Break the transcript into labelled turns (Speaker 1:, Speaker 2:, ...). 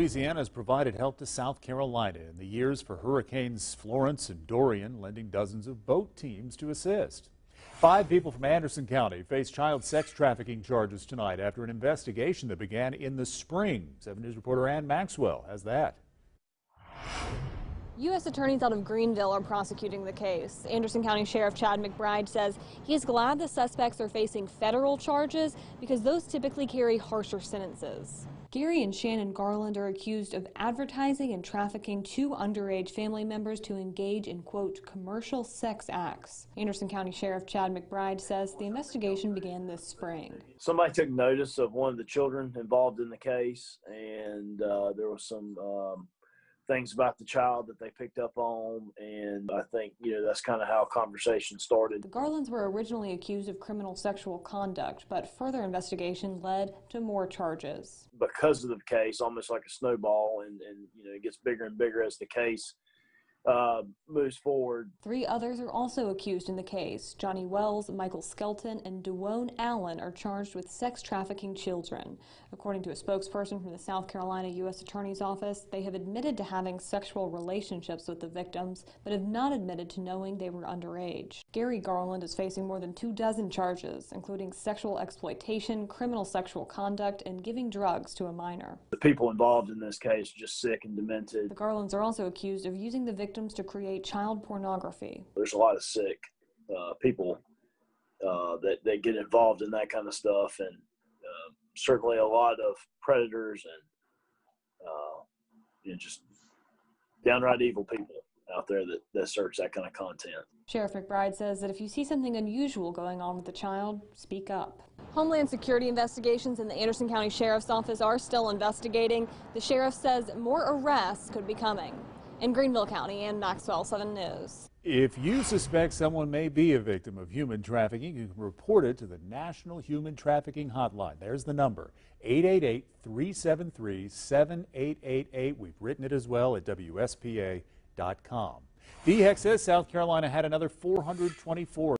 Speaker 1: Louisiana has provided help to South Carolina in the years for Hurricanes Florence and Dorian, lending dozens of boat teams to assist. Five people from Anderson County face child sex trafficking charges tonight after an investigation that began in the spring. 7 News reporter Ann Maxwell has that.
Speaker 2: U.S. attorneys out of Greenville are prosecuting the case. Anderson County Sheriff Chad McBride says he's glad the suspects are facing federal charges because those typically carry harsher sentences. Gary and Shannon Garland are accused of advertising and trafficking two underage family members to engage in, quote, commercial sex acts. Anderson County Sheriff Chad McBride says the investigation began this spring.
Speaker 3: Somebody took notice of one of the children involved in the case, and uh, there was some um, things about the child that they picked up on and i think you know that's kind of how conversation started.
Speaker 2: The garlands were originally accused of criminal sexual conduct but further investigation led to more charges.
Speaker 3: Because of the case almost like a snowball and, and you know it gets bigger and bigger as the case uh, moves forward.
Speaker 2: Three others are also accused in the case. Johnny Wells, Michael Skelton, and Dewone Allen are charged with sex trafficking children. According to a spokesperson from the South Carolina U.S. Attorney's Office, they have admitted to having sexual relationships with the victims, but have not admitted to knowing they were underage. Gary Garland is facing more than two dozen charges, including sexual exploitation, criminal sexual conduct, and giving drugs to a minor.
Speaker 3: The people involved in this case are just sick and demented.
Speaker 2: The Garlands are also accused of using the victims victims to create child pornography.
Speaker 3: There's a lot of sick uh, people uh, that, that get involved in that kind of stuff, and uh, certainly a lot of predators and uh, you know, just downright evil people out there that, that search that kind of content.
Speaker 2: Sheriff McBride says that if you see something unusual going on with the child, speak up. Homeland Security investigations in the Anderson County Sheriff's Office are still investigating. The sheriff says more arrests could be coming in Greenville County and Knoxville 7 News.
Speaker 1: If you suspect someone may be a victim of human trafficking, you can report it to the National Human Trafficking Hotline. There's the number 888 373 7888. We've written it as well at WSPA.com. DHEC says South Carolina had another 424